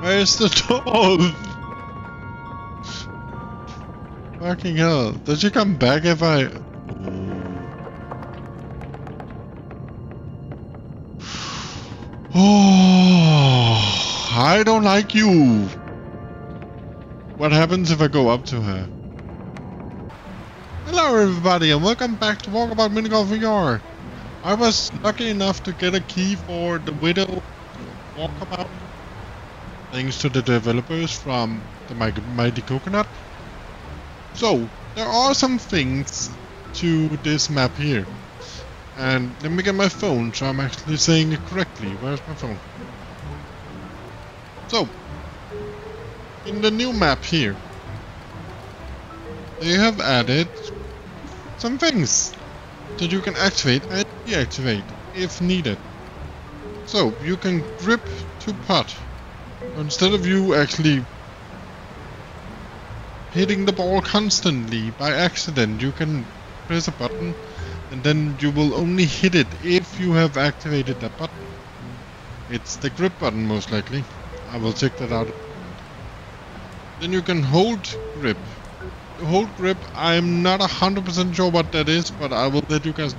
Where's the dog? Fucking hell. Did she come back if I... Oh, I don't like you. What happens if I go up to her? Hello everybody and welcome back to Walkabout Minigolf VR. I was lucky enough to get a key for the Widow Walkabout thanks to the developers from the Mighty Coconut. So, there are some things to this map here. And let me get my phone so I'm actually saying it correctly. Where's my phone? So, in the new map here, they have added some things that you can activate and deactivate if needed. So, you can grip to putt. Instead of you actually hitting the ball constantly by accident, you can press a button and then you will only hit it if you have activated that button. It's the grip button most likely. I will check that out. Then you can hold grip. Hold grip, I'm not 100% sure what that is, but I will let you guys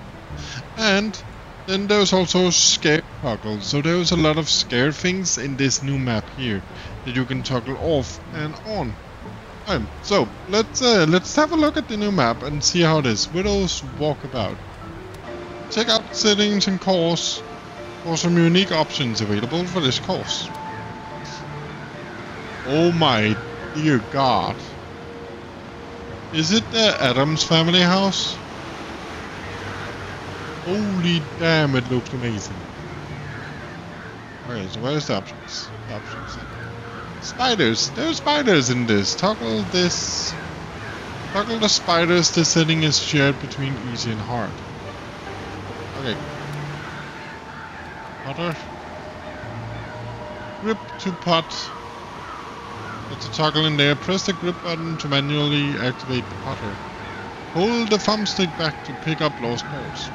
And then there's also scare toggle. So there's a lot of scare things in this new map here that you can toggle off and on. So let's uh, let's have a look at the new map and see how it is. Widow's Walkabout. Check out settings and course for some unique options available for this course. Oh my dear god. Is it the Addams family house? Holy damn, it looks amazing. Okay, so where's the options? The options. Spiders! There's spiders in this. Toggle this. Toggle the spiders. The setting is shared between easy and hard. Okay. Putter. Grip to putt. There's a toggle in there. Press the grip button to manually activate the putter. Hold the thumbstick back to pick up lost balls.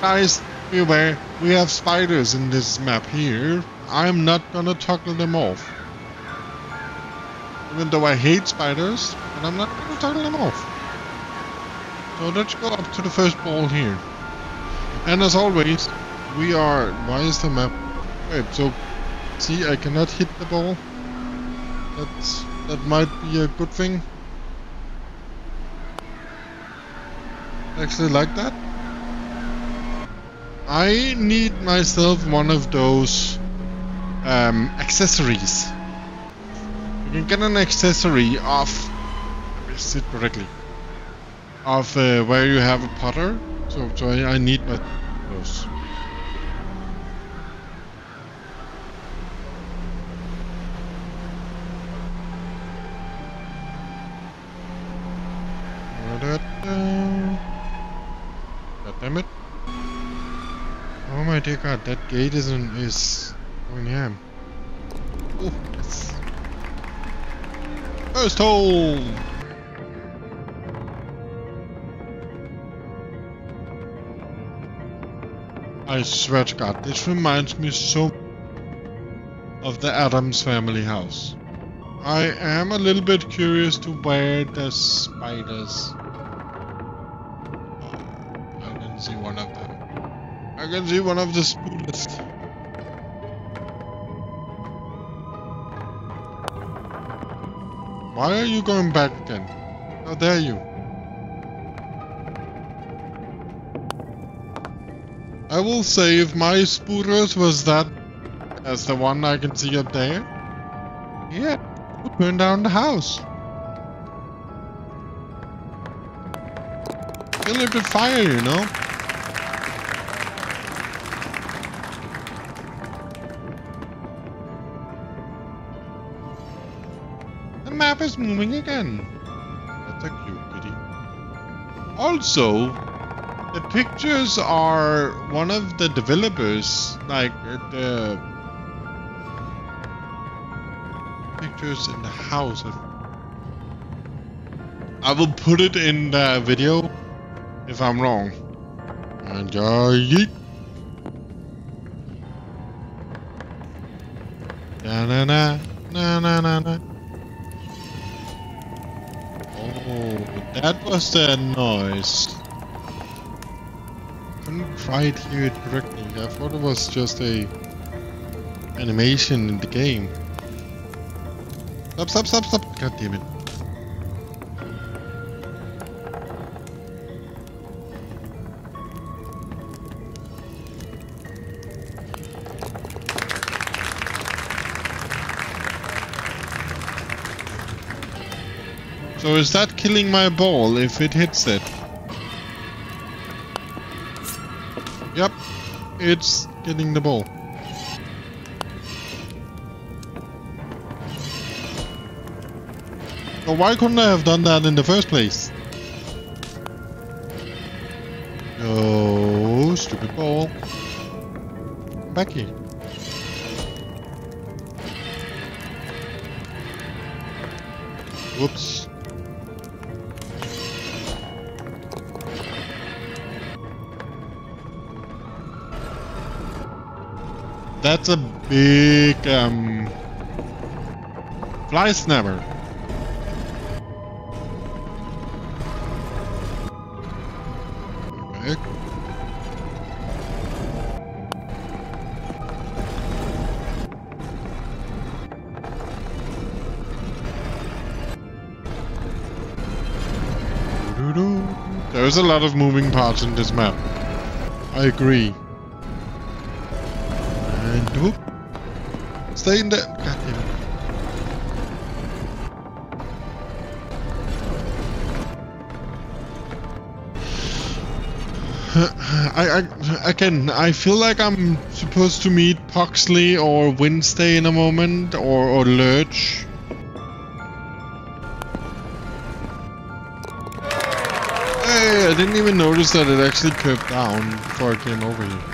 Guys, beware. We have spiders in this map here. I'm not gonna toggle them off. Even though I hate spiders, but I'm not to toggle them off. So let's go up to the first ball here. And as always, we are... Why is the map... Wait, so... See, I cannot hit the ball. That's... That might be a good thing. Actually like that. I need myself one of those um, accessories. You can get an accessory of sit correctly of uh, where you have a putter. So, so I, I need my those God damn it. Oh my dear god, that gate isn't is going ham. Oh, yes. First hole! I swear to God, this reminds me so of the Addams family house. I am a little bit curious to where the spiders I can see one of the spoolers. Why are you going back again? How dare you? I will say if my spooters was that as the one I can see up there, yeah, we'll burn down the house. Kill it with fire, you know? Is moving again. That's a cute kitty. Also, the pictures are one of the developers, like uh, the pictures in the house. I will put it in the video if I'm wrong. Enjoy it. Na na na na na na na. That was the noise. Couldn't quite hear it correctly. I thought it was just a animation in the game. Stop, stop, stop, stop! God damn it. So is that killing my ball if it hits it? Yep, it's getting the ball. So why couldn't I have done that in the first place? That's a big um fly snapper. There's a lot of moving parts in this map. I agree. Stay in. God damn it. I, I again I feel like I'm supposed to meet Pugsley or Wednesday in a moment or, or Lurch. Hey, I didn't even notice that it actually curved down before I came over here.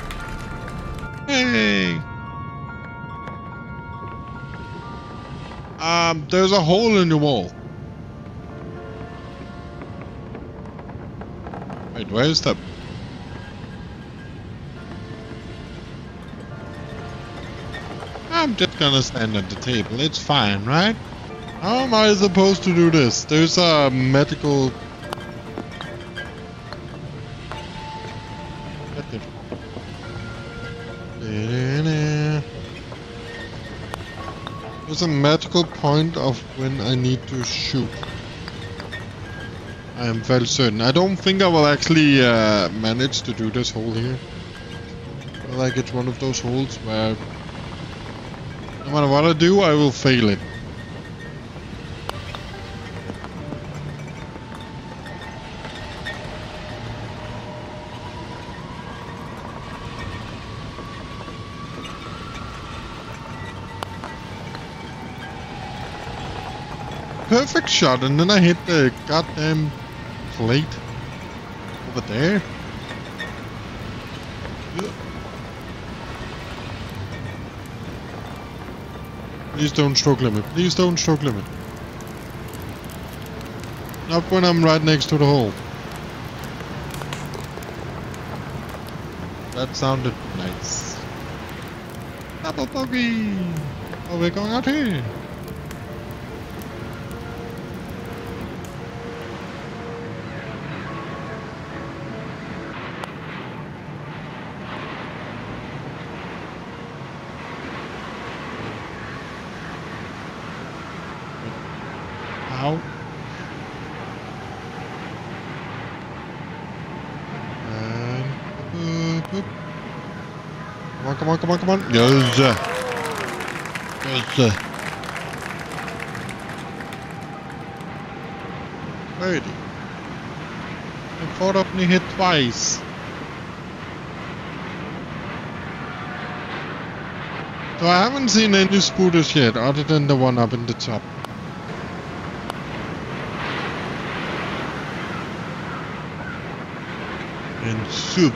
Hey! Um, there's a hole in the wall. Wait, where's the... I'm just gonna stand at the table, it's fine, right? How am I supposed to do this? There's a medical... There's a magical point of when I need to shoot. I am very certain. I don't think I will actually uh, manage to do this hole here. Feel like it's one of those holes where no matter what I do, I will fail it. Perfect shot, and then I hit the goddamn plate over there. Please don't stroke limit. Please don't stroke limit. Not when I'm right next to the hole. That sounded nice. Double bogey! Oh, we're going out here. Come on, come on, come on. Yes. Yes. Ready. I fought up me hit twice. So I haven't seen any spooters yet, other than the one up in the top. and soup.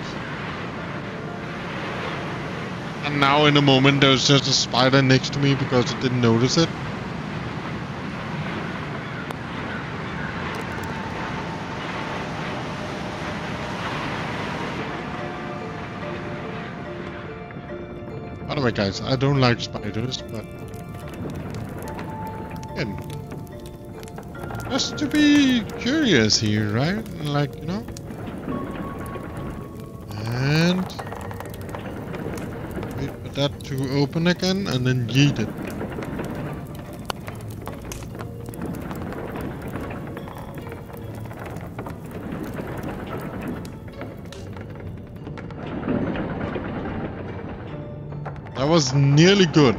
And now in a moment there's just a spider next to me because I didn't notice it. By the way guys, I don't like spiders, but again. Just to be curious here, right? Like, you know? To open again, and then yeet it. That was nearly good.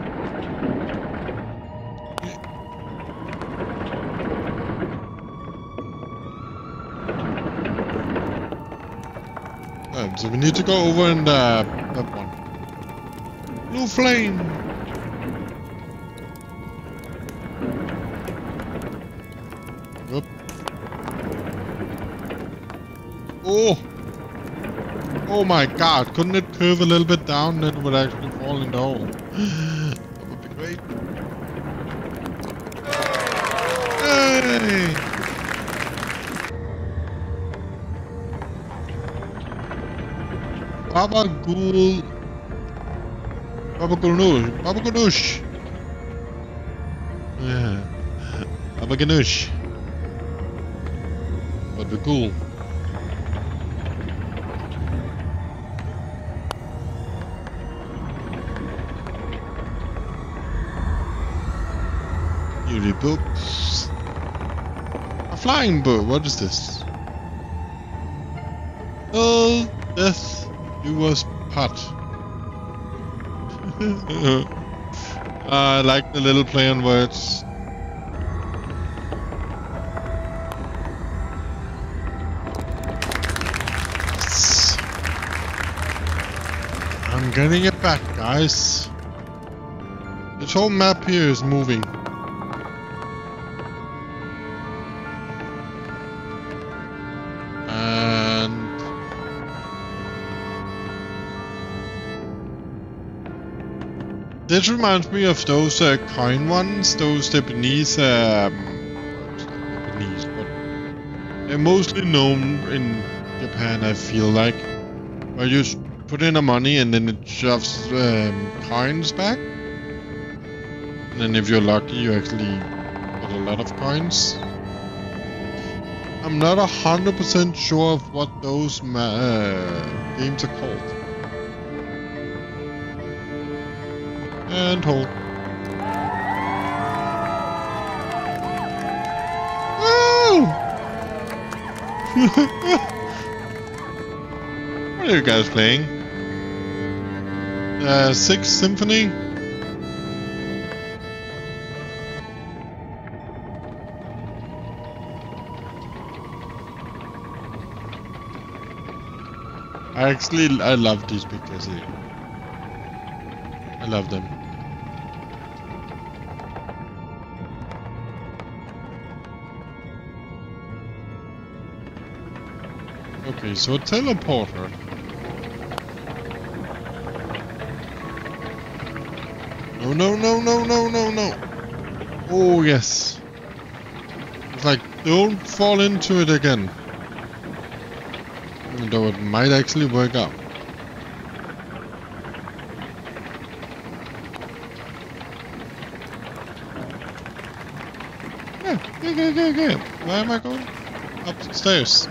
Um, so we need to go over and uh, that one. Flame. Oh. Oh my god, couldn't it curve a little bit down then it would actually fall in the hole? that would be great. Hey! Baba Ghoul... Baba Ganoush. Baba Ganoush. Yeah. Baba Ganoush. Would be cool. Beauty books. A flying boat. What is this? Oh, death. You was pot. Mm-hmm. I like the little play on words. I'm getting it back, guys. This whole map here is moving. This reminds me of those uh, coin ones, those Japanese, um, but they're mostly known in Japan. I feel like where you put in a money and then it shoves um, coins back, and then if you're lucky, you actually get a lot of coins. I'm not a hundred percent sure of what those uh, games are called. And hold. What are you guys playing? Uh, Sixth Symphony? I actually I love these pictures here. I love them. So a teleporter. No, no, no, no, no, no, no. Oh, yes. It's like, don't fall into it again. Even though it might actually work out. Yeah, yeah, yeah, yeah, yeah. Where am I going? Upstairs.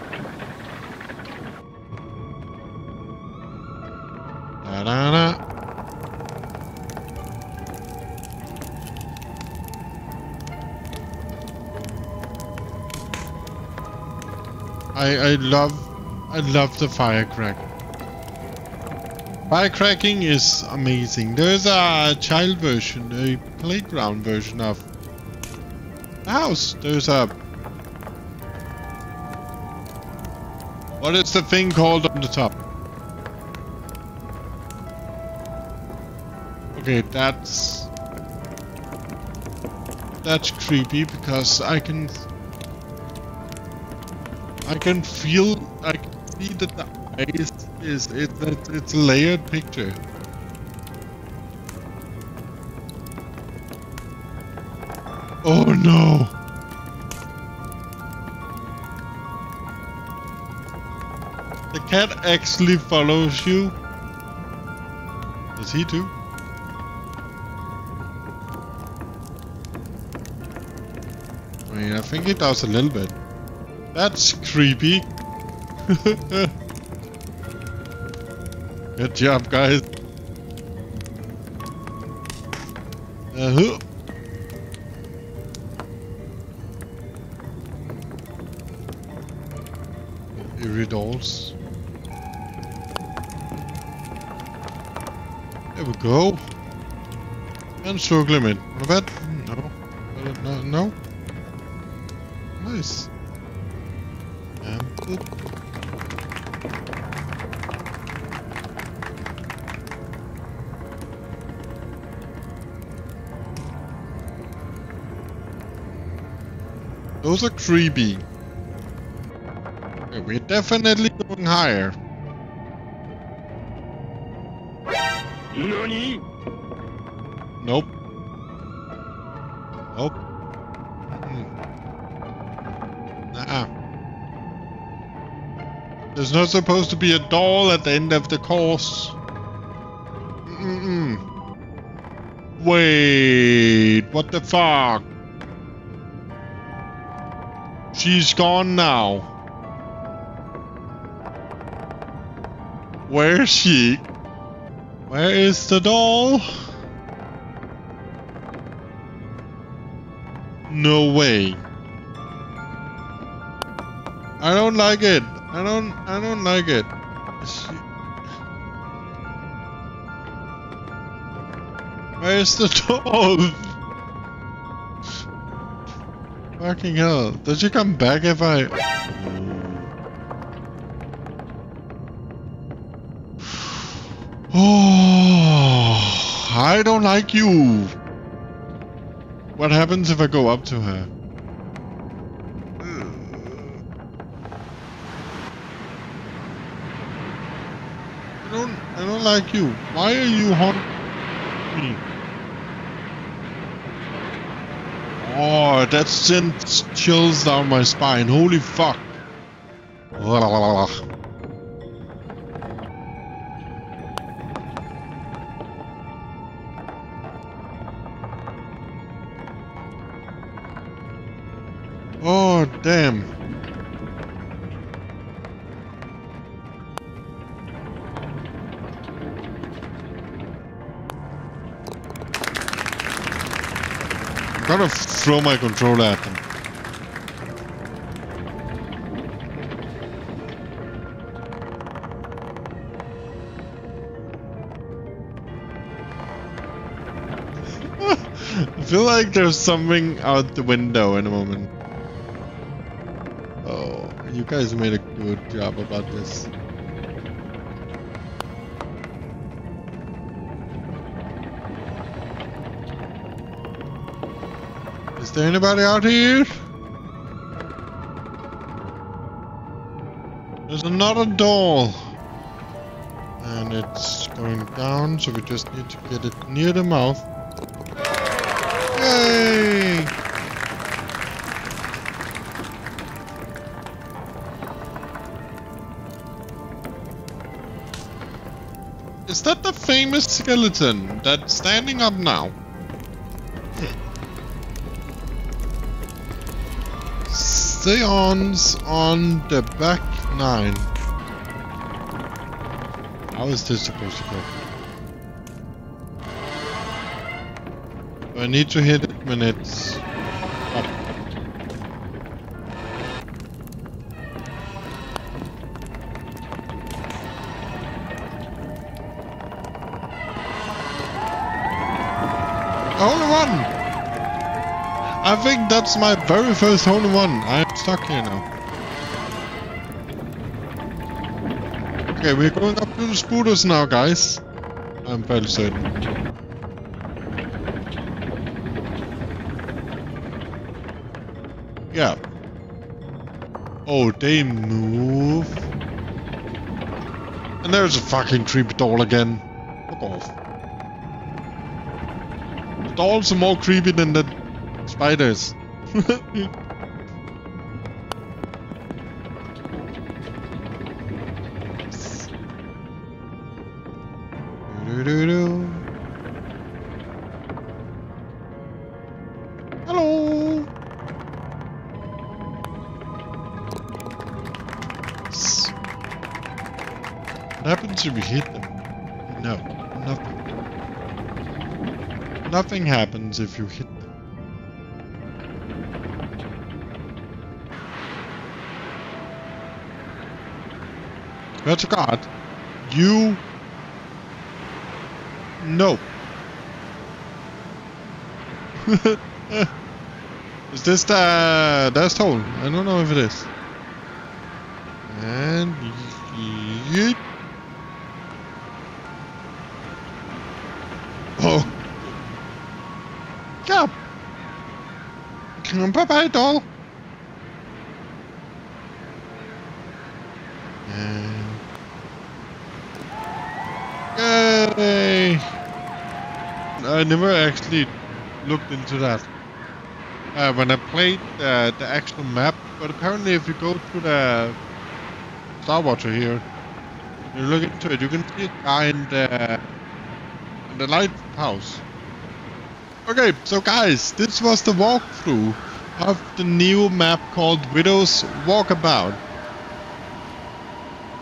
I I love I love the firecrack. Firecracking is amazing. There's a child version, a playground version of the house. There's a what is the thing called on the top? Okay, that's that's creepy because I can I can feel I can see that the eyes is it that it's a layered picture. Oh no! The cat actually follows you. Does he too? I mean, I think it does a little bit. That's creepy. Good job, guys. Uh -huh. Eerie dolls. There we go. And stroke limit. Not bad. No. No. Nice. Those are creepy. We're definitely going higher. NANI? Nope. Nope. There's not supposed to be a doll at the end of the course. Mm-mm. Wait, what the fuck? She's gone now. Where is she? Where is the doll? No way. I don't like it. I don't I don't like it. Where's the doll? Fucking hell. Does she come back if I Oh, I don't like you. What happens if I go up to her? I don't, I don't like you. Why are you haunting me? Oh, that sends chills down my spine. Holy fuck. Oh, damn. Throw my controller at them. I feel like there's something out the window in a moment. Oh, you guys made a good job about this. There anybody out here? There's another doll. And it's going down, so we just need to get it near the mouth. Yay! Is that the famous skeleton that's standing up now? Seance on the back nine. How is this supposed to go? I need to hit it. Hole one! I think that's my very first hole in one. I'm stuck here now. Okay, we're going up to the spooters now, guys. I'm fairly certain. Yeah. Oh, they move. And there's a fucking creepy doll again. Fuck off. The dolls are more creepy than the Spiders. Hello. What happens if you hit them? No, nothing. Nothing happens if you hit Swear to God, you... No. is this the dust hole? I don't know if it is. And... Yeet. Oh. Yeah. Bye bye doll. And Yay! I never actually looked into that uh, when I played uh, the actual map, but apparently if you go to the Star Watcher here, you look into it, you can see a guy in the, in the lighthouse. Okay, so guys, this was the walkthrough of the new map called Widow's Walkabout.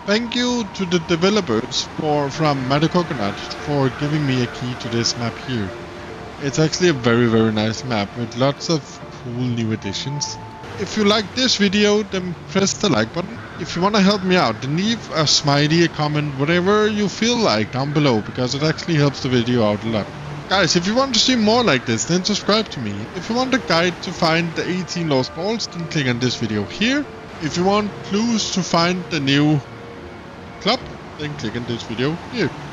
Thank you to the developers for from Coconut for giving me a key to this map here. It's actually a very very nice map with lots of cool new additions. If you like this video then press the like button. If you want to help me out then leave a smiley, a comment, whatever you feel like down below because it actually helps the video out a lot. Guys, if you want to see more like this, then subscribe to me. If you want a guide to find the 18 lost balls, then click on this video here. If you want clues to find the new club, then click on this video here.